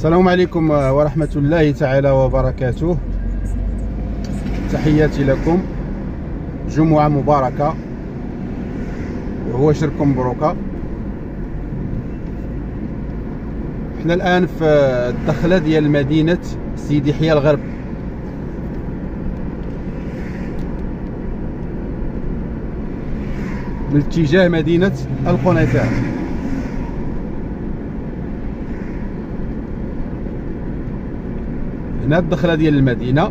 السلام عليكم ورحمة الله تعالى وبركاته. تحياتي لكم. جمعة مباركة. وهو شركم مبروكة إحنا الآن في الدخلة ديال مدينة سيدي حيا الغرب. من اتجاه مدينة القنيطرة. هنا الدخلة ديال المدينة.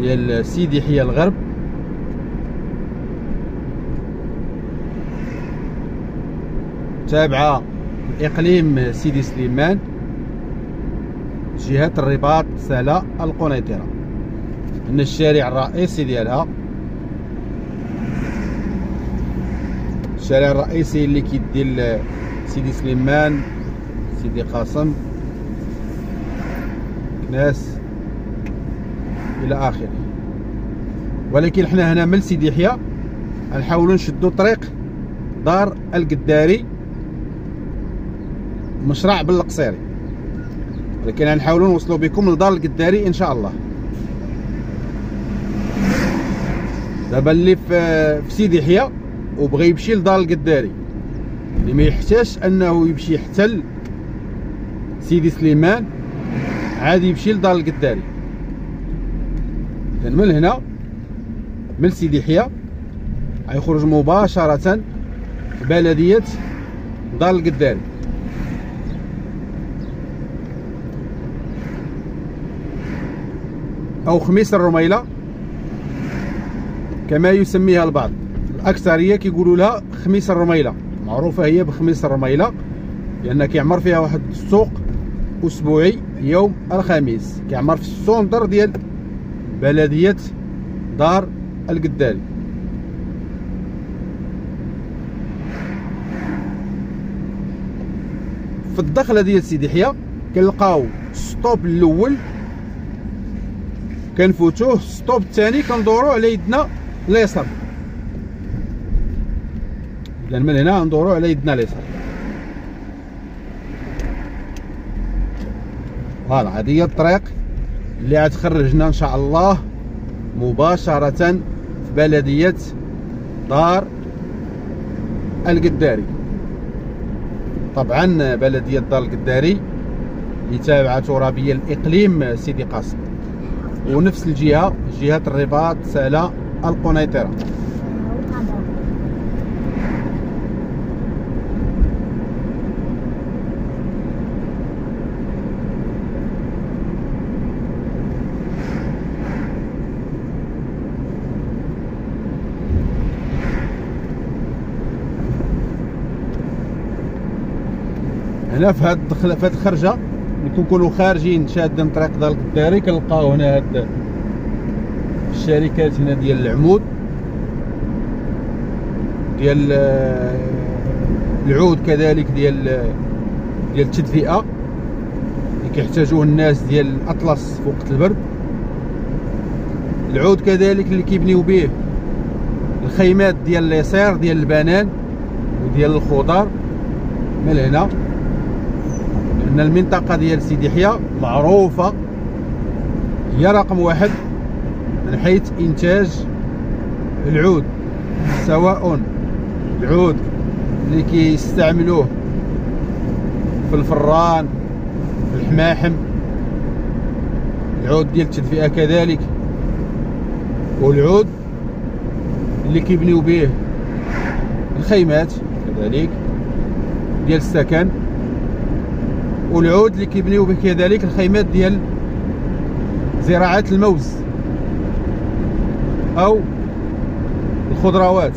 ديال سيدي حيا الغرب. تابعة اقليم سيدي سليمان. جهة الرباط سلا القنيطرة. هنا الشارع الرئيسي ديالها. الشارع الرئيسي اللي كيدي سيدي سليمان سيدي قاسم. ناس إلى آخره. ولكن حنا هنا من سيدي يحيى غنحاولوا نشدوا طريق دار القداري مشرع بالقصيري. ولكن غنحاولوا نوصلوا بكم لدار القداري إن شاء الله. دابا اللي في سيدي يحيى وبغى يمشي لدار القداري. اللي ما يحتاجش أنه يمشي حتى سيدي سليمان عادي يمشي لدار القداري. لأن من هنا من سيدي يحيى غيخرج مباشرة بلدية دار القداري. أو خميس الرميلة كما يسميها البعض. الأكثرية كيقولوا لها خميس الرميلة. معروفة هي بخميس الرميلة لأن كيعمر فيها واحد السوق أسبوعي. يوم الخميس. كيعمر في السونتر ديال بلدية دار القداري في الدخلة ديال سيدي يحيى كنلقاو stop الأول. كنفوتوه stop الثاني كندورو على يدنا اليسار. لأن من هنا ندورو على يدنا اليسار. voilà هذه هي الطريق اللي غتخرجنا إن شاء الله مباشرة في بلدية دار القداري. طبعا بلدية دار القداري اللي تابعة ترابية الإقليم سيدي قاسم. ونفس الجهة جهة الرباط سالا القنيطرة. هنا في هاد الدخله في هاد الخرجة. ملي كنكونوا خارجين شادين طريق دار الداري كنلقاو هنا هاد الشركات هنا ديال العمود. ديال آه، العود كذلك ديال ديال التدفئة. اللي كيحتاجوه الناس ديال الأطلس في وقت البرد. العود كذلك اللي كيبنيو به الخيمات ديال اليسير ديال البنان وديال الخضر من هنا. إن المنطقة ديال سيدي يحيى معروفة. هي رقم واحد من حيث إنتاج العود سواء العود اللي كيستعملوه في الفران في الحماحم العود ديال التدفئة كذلك والعود اللي كيبنيو به الخيمات كذلك ديال السكن. والعود اللي كيبنيو به كذلك الخيمات ديال زراعة الموز أو الخضروات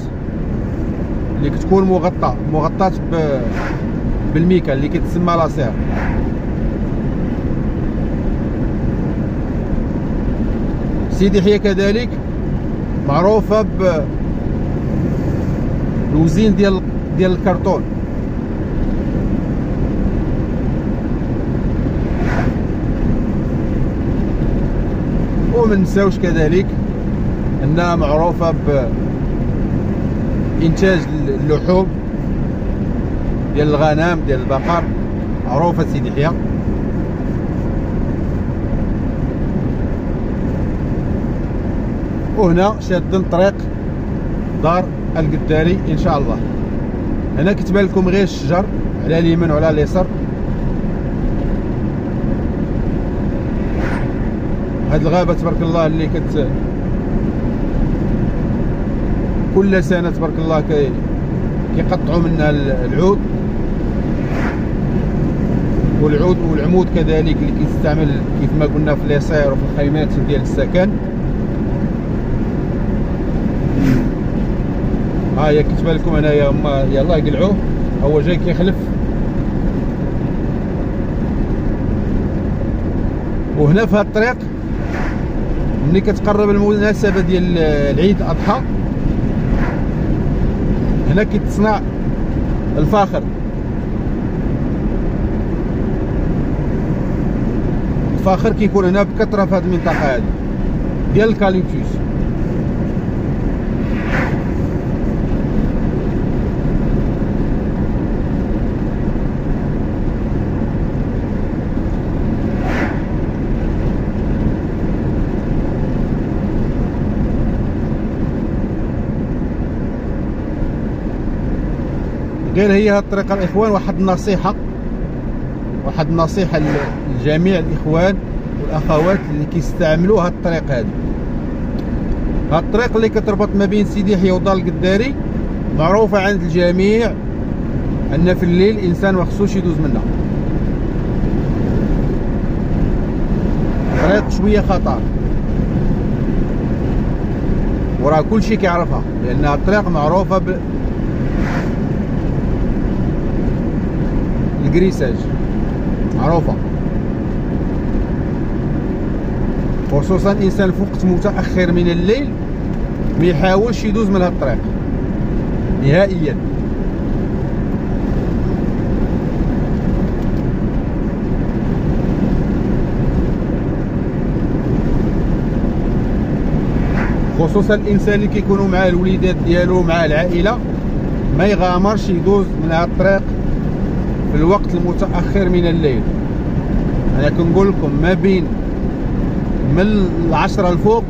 اللي كتكون مغطى مغطاة بالميكا اللي كتسمى لاسير. سيدي حيا كذلك معروفة ب الوزين ديال ديال الكرتون. وما نساوش كذلك أنها معروفة بانتاج اللحوم ديال الغنم ديال البقر معروفة سيدي يحيى. وهنا شادين طريق دار القداري إن شاء الله. هنا كتبان لكم غير الشجر على اليمين وعلى اليسار. هاد الغابة تبارك الله اللي كت كل سنة تبارك الله كي كيقطعوا منها العود. والعود والعمود كذلك اللي كيستعمل كيف ما قلنا في اليسير وفي الخيمات ديال السكن. ها هي كتبان لكم هنايا هما يلاه يقلعوه. هو جاي كيخلف. وهنا في هاد الطريق ملي كتقرب المناسبه ديال العيد الأضحى هنا كيتصنع الفاخر. الفاخر كيكون هنا بكثرة في هذه المنطقة هذه ديال الكاليبتوس غير هي هاد الطريقة الإخوان واحد النصيحة واحد النصيحة لجميع الإخوان والأخوات اللي كيستعملوا هاد الطريق هذه هاد الطريق اللي كتربط ما بين سيدي يحيى ودار القداري معروفة عند الجميع أن في الليل الانسان ما خصوش يدوز منها. طريق شوية خطر. وراه كلشي كيعرفها لأن الطريق معروفة ب الكريساج معروفة. خصوصا الانسان في وقت متأخر من الليل ما يحاولش يدوز من هاد الطريق. نهائيا. خصوصا الإنسان اللي كيكونوا مع الوليدات ديالو مع العائلة ما يغامرش يدوز من هاد الطريق. في الوقت المتأخر من الليل. أنا كنقول لكم ما بين من العشرة الفوق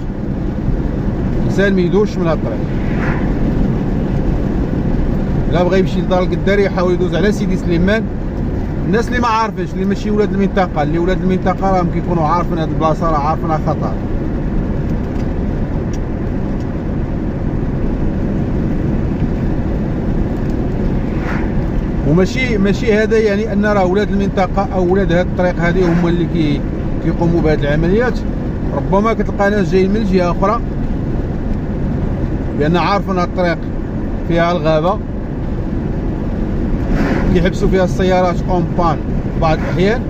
الإنسان ما يدوش من الطريق. لا بغى يمشي لدار القداري يحاول يدوز على سيدي سليمان. الناس اللي ما عارفينش اللي ماشي ولاد المنطقة اللي ولاد المنطقة راهم كيكونوا عارفين هاد البلاصة راه عارفينها خطر. وماشي ماشي هذا يعني أن راه ولاد المنطقة أو ولاد هذه الطريق هذه هما اللي كي كيقوموا بهذه العمليات. ربما كتلقى ناس جايين من جهة أخرى لأن عارفين هذه الطريق فيها الغابة كيحبسوا فيها السيارات en panne بعض الأحيان.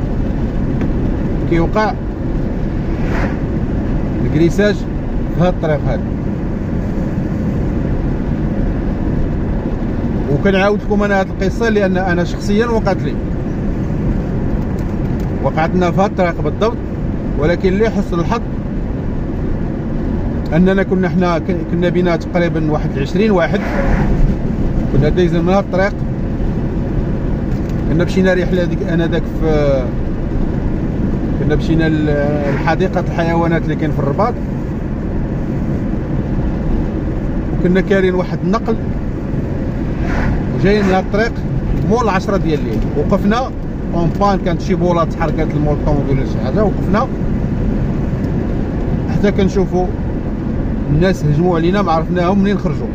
كيوقع الكريساج في هذه الطريق هذه وكنعاود لكم أنا هذه القصة لأن أنا شخصيا وقعت لي. وقعت لنا في الطريق بالضبط ولكن اللي حسن الحظ؟ أننا كنا حنا كنا بينا تقريبا واحد 20 واحد كنا دايزين من هذا الطريق. كنا مشينا رحلة ديك أنا داك في كنا مشينا لحديقة الحيوانات اللي كاين في الرباط. وكنا كارين واحد النقل. جايين من الطريق مول 10 ديال الليل. وقفنا en panne كانت شي بوله تحركات المول الطوموبيل ولا شي حاجة وقفنا. حتى كنشوفوا الناس هجموا علينا ما عرفناهم منين خرجوا.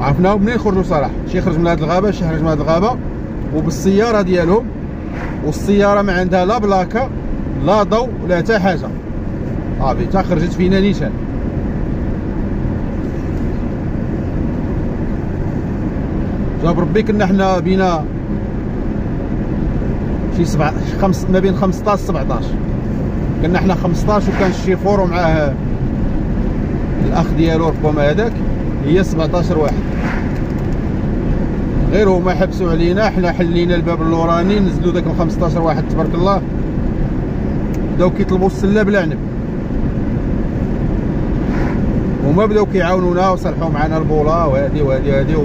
عرفناهم منين خرجوا صراحة. شي خرج من هذه الغابة شي خرج من هذه الغابة. وبالسيارة ديالهم والسيارة ما عندها لا بلاكة لا ضوء لا حتى حاجة. صافي حتى خرجت فينا نيشان. جاب ربي كنا حنا بينا شي سبع خمس ما بين 15 17 كنا حنا 15 وكان الشيفور ومعاه الأخ ديالو ربما هذاك هي 17 واحد غير هما حبسوا علينا حنا حلينا الباب اللوراني نزلوا داك ال 15 واحد تبارك الله. بداو كيطلبوا السلة بالعنب هما بداو كيعاونونا وصلحوا معنا البوله وهادي وهادي وهادي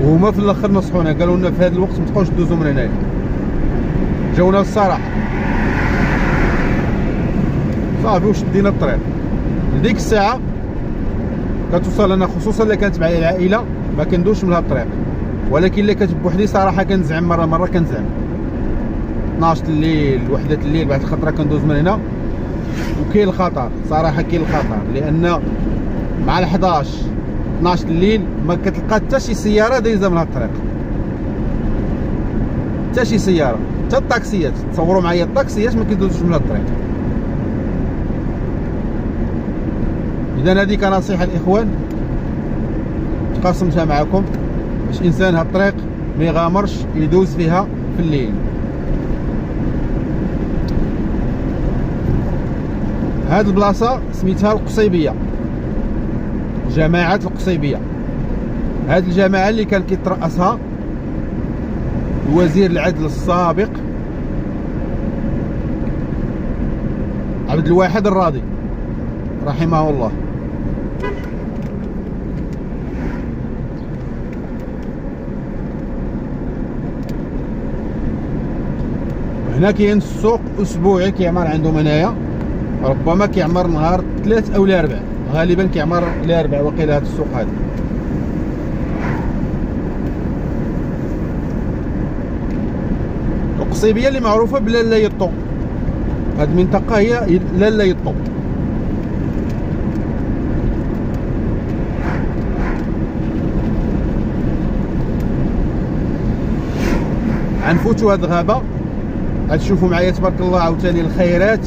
وهما في الأخر نصحونا. قالوا لنا في هذا الوقت ما تبقاوش دوزوا من هنايا. جاونا الصراحه صافي وشدينا الطريق. لديك الساعة كتوصل أنا خصوصا إلا كانت معايا العائلة ما كندوش من هذا الطريق. ولكن إلا كانت بوحدي صراحة كنزعم مرة مرة كنزعم. 12 الليل وحدة الليل بعد الخطرة كندوز من هنا. وكاين الخطر صراحة كاين الخطر. لأن مع ال 11 12 الليل ما كتلقى حتى شي سيارة دايزة من هذا الطريق. حتى شي سيارة حتى الطاكسيات. تصوروا معايا الطاكسيات ما كيدوزوش من هذا الطريق. اذا هذه كنصيحه الاخوان تقاسمتها معكم باش إنسان هاد الطريق ما يغامرش يدوز فيها في الليل. هاد البلاصة سميتها القصيبية. جماعة القصيبية. هاد الجماعة اللي كان كيترأسها وزير العدل السابق عبد الواحد الراضي رحمه الله. هنا كاين السوق أسبوعي كيعمر عندهم هنايا. ربما كيعمر نهار ثلاث أو الاربع غالبا كيعمر الاربع وقيله هذا السوق هذا. القصيبية اللي معروفة بلالا يطو هذه المنطقة هي لالا يطو غنفوتوا هاد الغابة. غتشوفوا معايا تبارك الله عاوتاني الخيرات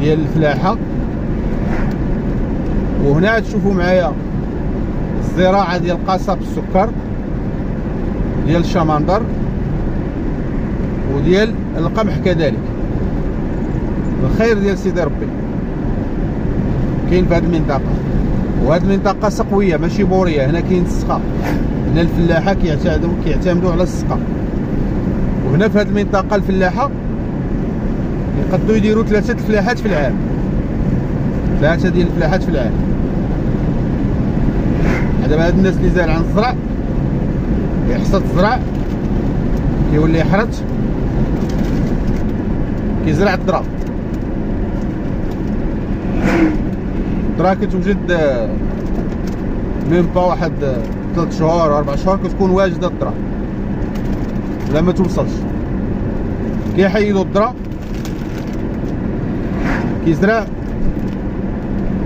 ديال الفلاحة. وهنا تشوفوا معايا الزراعة ديال قصب السكر ديال الشمندر وديال القمح كذلك. الخير ديال سيدي ربي. كاين في هذه المنطقة. وهذه المنطقة سقوية ماشي بورية هنا كاين السقا. هنا الفلاحة كيعتمدوا كيعتمدوا على السقا. وهنا في هذه المنطقة الفلاحة يقدروا يديروا ثلاثة الفلاحات في العام. ثلاثة ديال الفلاحات في العام. دابا هاد الناس اللي زارعين الزرع يحصد الزرع كيولي يحرث كيزرع الذره الذره كتوجد ميم با واحد ثلاث شهور أربع شهور كتكون واجدة الذره لا ما توصلش. كيحيدوا الذره كيزرع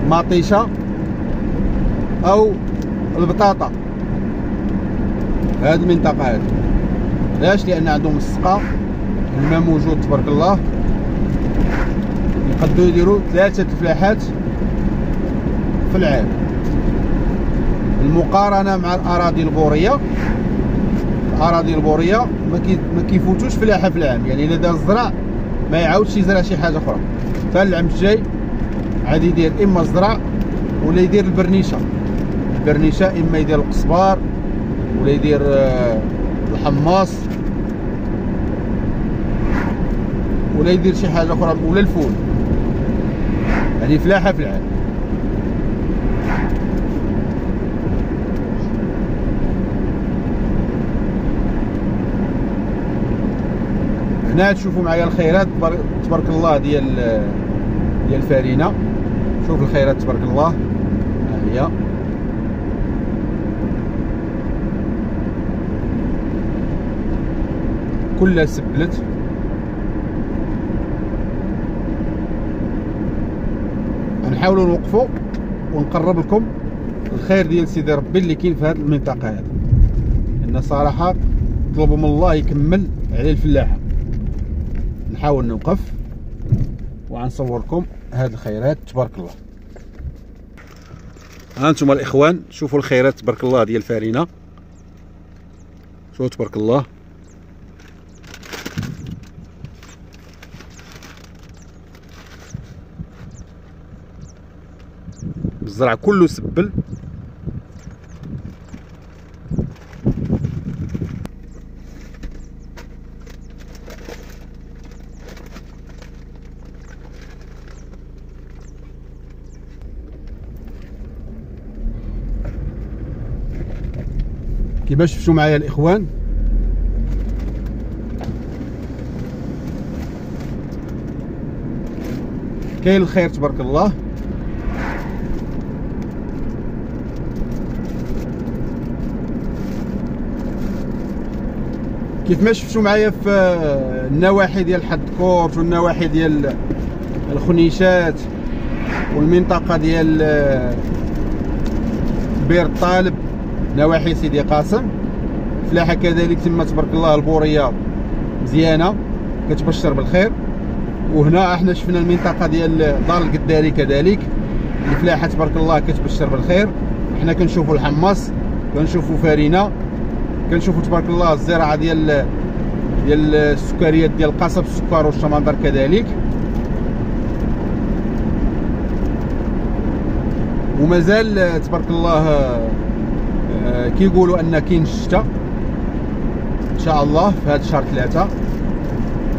مطيشه أو البطاطا. هذه المنطقة هذه علاش؟ لأن عندهم السقا الماء موجود تبارك الله. يقدروا يديروا ثلاثة الفلاحات في العام. المقارنة مع الأراضي البورية. الأراضي البورية ما كيفوتوش فلاحة في العام. يعني إلا دار الزرع ما يعاودش يزرع شي حاجة أخرى. فالعام الجاي غادي يدير إما الزرع ولا يدير البرنيشة. البرنيشه إما يدير القصبار ولا يدير آه، الحماص ولا يدير شي حاجة أخرى ولا الفول. يعني فلاحة في العام هنا تشوفوا معايا الخيرات تبارك الله ديال ديال الفارينه شوف الخيرات تبارك الله. ها هي. كلها سبلت. نحاولوا نوقفوا ونقرب لكم. الخير ديال سيدي ربي اللي كاين في هذه المنطقة هذه. إن صراحة طلبوا من الله يكمل على الفلاحه نحاول نوقف وغنصور لكم هاد الخيرات. تبارك الله. ها أنتم الإخوان شوفوا الخيرات تبارك الله ديال الفارينه شوفوا تبارك الله. الزرع كله سبل. كيما شفتوا معايا الإخوان؟ كاين الخير تبارك الله. كيف ما شفتوا معايا في النواحي ديال حدكورت والنواحي ديال الخنيشات والمنطقة ديال بير الطالب. نواحي سيدي قاسم. فلاحة كذلك تما تبارك الله البورية مزيانة كتبشر بالخير. وهنا إحنا شفنا المنطقة ديال دار القداري كذلك. الفلاحة تبارك الله كتبشر بالخير. حنا كنشوفوا الحماص كنشوفوا فارينة. كنشوفوا تبارك الله الزراعة ديال ديال السكريات ديال قصب السكر والشمندر كذلك. ومازال تبارك الله آه، كيقولوا أن كاين الشتاء. إن شاء الله في هذا الشهر ثلاثة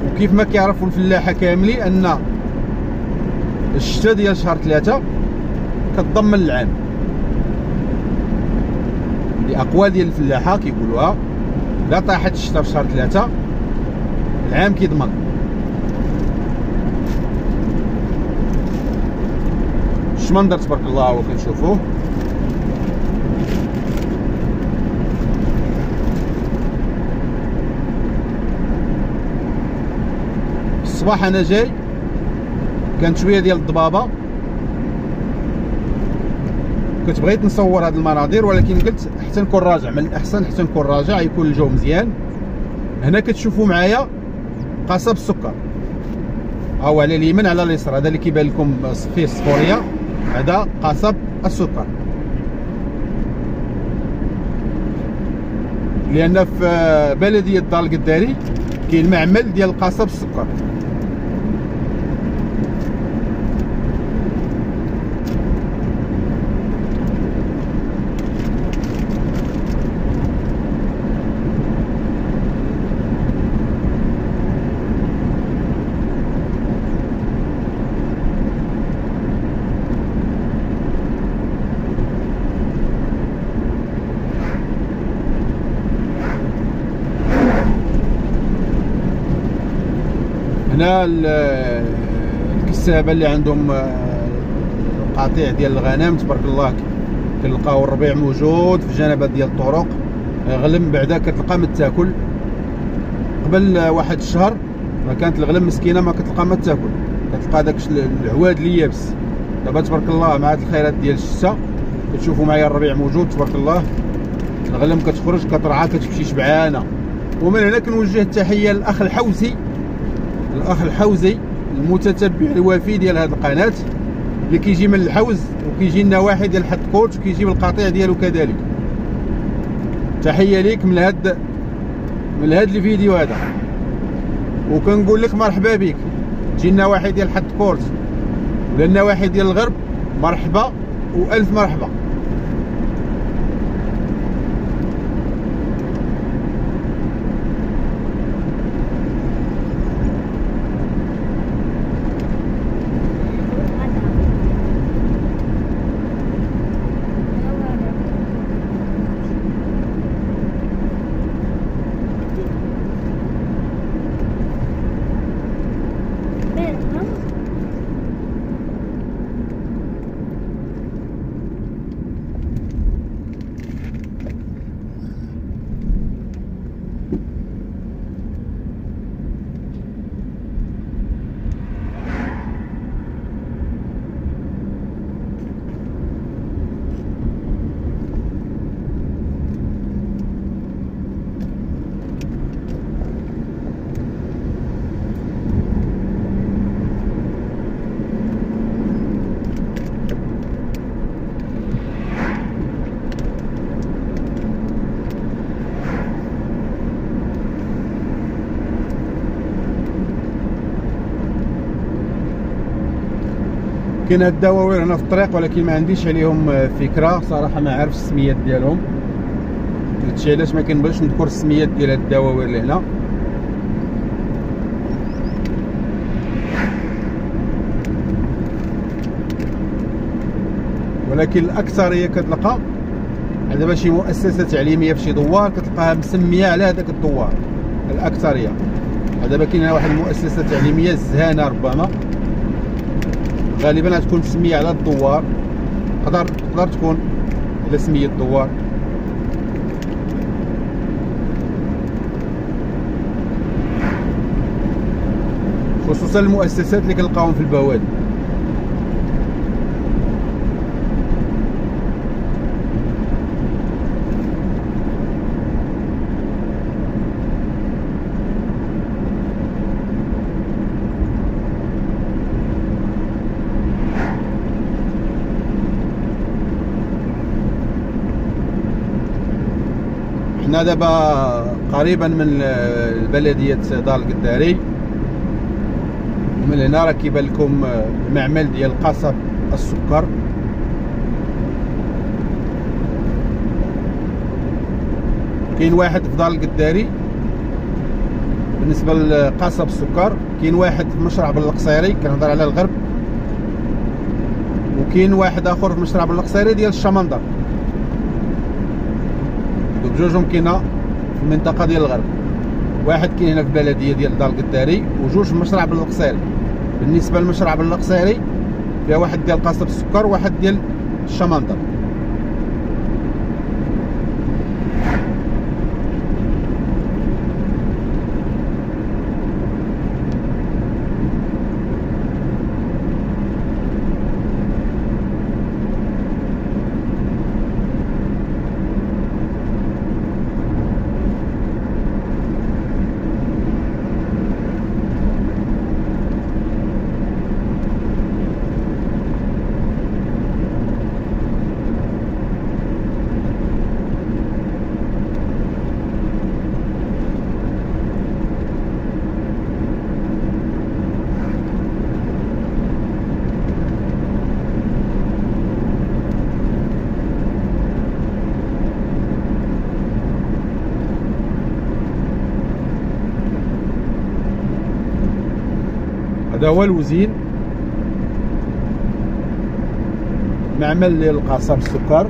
وكيف ما كيعرفوا الفلاحة كاملين أن الشتاء ديال شهر ثلاثة كتضمن العام. اقوال ديال الفلاحة كيقولوها لا طاحت الشتاء في شهر ثلاثة العام كيضمن. الشمندر تبارك الله هو كنشوفوه الصباح أنا جاي كانت شوية ديال الضبابة. كنت بغيت نصور هاد المناظر ولكن قلت حتى نكون راجع. من الأحسن حتى نكون راجع يكون الجو مزيان. هنا كتشوفوا معايا قصب السكر. أو على اليمين على اليسار. هذا اللي كيبان لكم فيه الصفورية. هذا قصب السكر. لأن في بلدية دار القداري كاين معمل ديال قصب السكر. هنا الكسابة اللي عندهم قطيع ديال الغنم تبارك الله كنلقاو الربيع موجود في جنبات ديال الطرق. غلم بعدا كتلقى ما تاكل قبل واحد الشهر ما كانت الغلم مسكينة ما كتلقى ما تاكل كتلقى داك العواد اللي يابس. دابا تبارك الله مع هاد الخيرات ديال الشتاء كتشوفوا معايا الربيع موجود تبارك الله. الغلم كتخرج كترعى كتمشي شبعانة. ومن هنا كنوجه التحية للأخ الحوسي الأخ الحوزي المتتبع الوفي ديال هذه القناة اللي كيجي من الحوز وكيجي النواحي ديال حدكوت وكيجي بالقطيع ديالو كذلك. تحية ليك من هاد من هاد الفيديو هذا. وكنقول لك مرحبا بك. تجي النواحي ديال حدكورت ولا النواحي ديال الغرب. مرحبا والف مرحبا. كاين هاد الدواوير هنا في الطريق ولكن ما عنديش عليهم فكرة. صراحة ما عارف السميات ديالهم. هادشي علاش ما كنبغيش نذكر السميات ديال هاد الدواوير اللي هنا. ولكن الأكثرية كتلقى دابا شي مؤسسة تعليمية في شي دوار كتلقاها مسمية على هذاك الدوار. الأكثرية. دابا كاينة واحد المؤسسة تعليمية زهانة ربما. غالبا غتكون مسميه على الدوار. تقدر تقدر تكون الا سميت الدوار. خصوصا المؤسسات اللي كنلقاوهم في البوادي. دابا قريبا من بلديه دار القداري من هنا راه كيبان لكم المعمل ديال قصب السكر. كاين واحد في دار القداري. بالنسبة لقصب السكر كاين واحد في مشرع بالقصيري كنهضر على الغرب. وكاين واحد آخر في مشرع بالقصيري ديال الشمندر. بجوجهم كاينة في المنطقة ديال الغرب. واحد كاين هنا في البلديه ديال دار القداري وجوج في مشرع بالقصيري بالنسبة للمشرع بالقصيري فيها واحد ديال قصب السكر وواحد ديال الشمندر. هذا هو الوزين معمل للقصب السكر.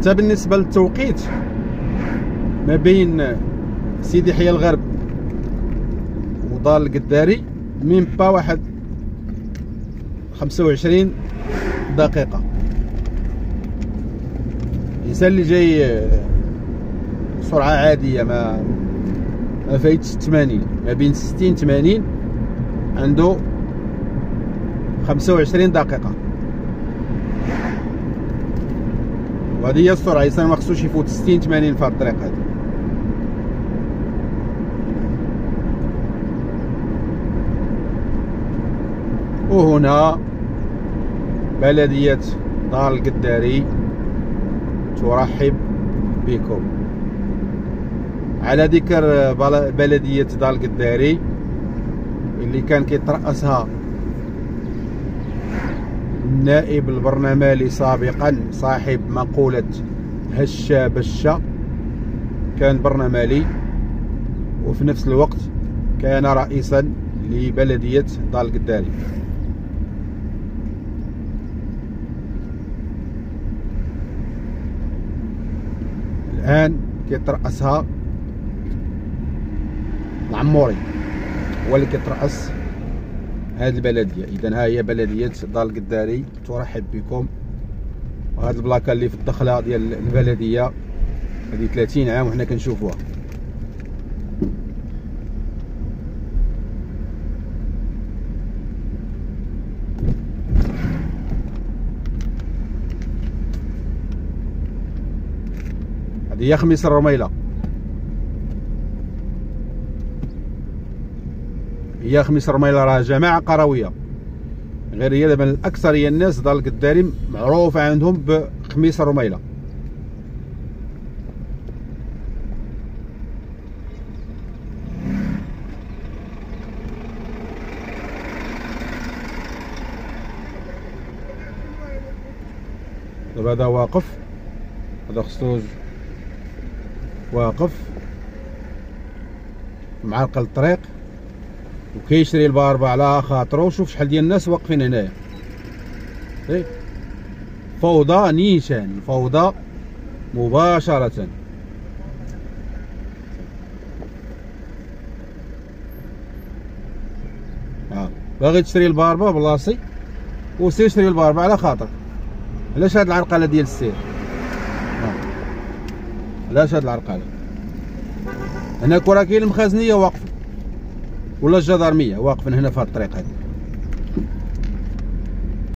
حتى بالنسبة للتوقيت ما بين سيدي حيا الغرب ودار القداري من با واحد خمسة وعشرين دقيقة. الإنسان اللي جاي سرعة عادية ما ما فايتش 80 ما بين 60 80 عنده 25 دقيقة. وهذه هي السرعة. الانسان ما خصوش يفوت 60 80 في هذه الطريق هذه وهنا بلدية دار القداري ترحب بكم. على ذكر بلدية دار القداري اللي كان كيترأسها النائب البرلماني سابقا صاحب مقولة هشا بشا. كان برلماني وفي نفس الوقت كان رئيسا لبلدية دار القداري الآن كيترأسها العموري هو اللي كيترأس هذه البلدية. إذا ها هي بلدية دار القداري. ترحب بكم. وهذه البلاكة اللي في الدخلة ديال البلدية هذه 30 عام وحنا كنشوفوها. هذه هي خميس الرميلة. هي خميس رميلة راه جماعة قروية. غير هي دابا الأكثرية الناس دار القداري معروفة عندهم خميس الرميله دابا هذا واقف. هذا خصو واقف. معرقل الطريق. وكيشري الباربه على خاطرو وشوف شحال ديال الناس واقفين هنايا إيه؟ فوضى نيشان فوضى مباشرة آه. باغي تشري الباربه بلاصي وسير شري الباربه على خاطر علاش هاد العرقلة ديال السير آه. علاش هاد العرقلة هنا كرة كاين المخازنيه واقفة ولا الجدارميه واقفين هنا في الطريق هادي